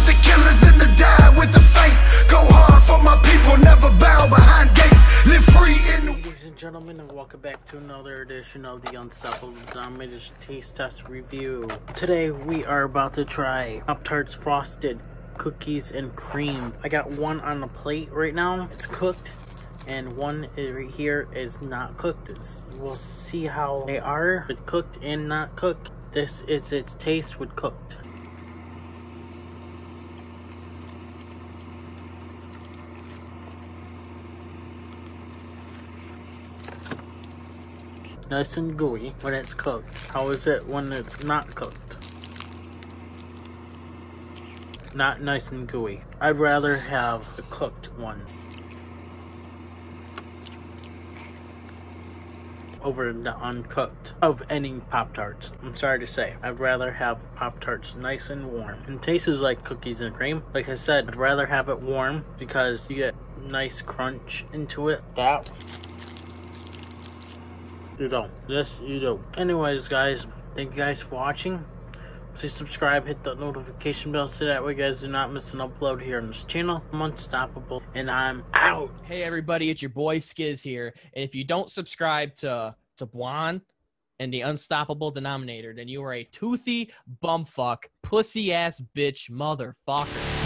with the killers and the die with the. Go hard for my people, never bow behind gates. Live free in the Ladies and gentlemen, and welcome back to another edition of the Unstoppable Dominators Taste Test Review. Today we are about to try Pop Tarts Frosted Cookies and Creme. I got one on the plate right now. It's cooked. And one right here is not cooked. We'll see how they are with cooked and not cooked. This is its taste with cooked. Nice and gooey when it's cooked. How is it when it's not cooked? Not nice and gooey. I'd rather have the cooked one. Over the uncooked of any Pop Tarts. I'm sorry to say. I'd rather have Pop Tarts nice and warm. And tastes like cookies and cream. Like I said, I'd rather have it warm because you get nice crunch into it. That you don't. Yes, you do. Anyways, guys, thank you guys for watching. Please subscribe, hit the notification bell so that way guys do not miss an upload here on this channel. I'm unstoppable, and I'm out. Hey everybody, it's your boy Skiz here. And if you don't subscribe to to Blonde and the Unstoppable Denominator, then you are a toothy bumfuck, pussy ass bitch motherfucker.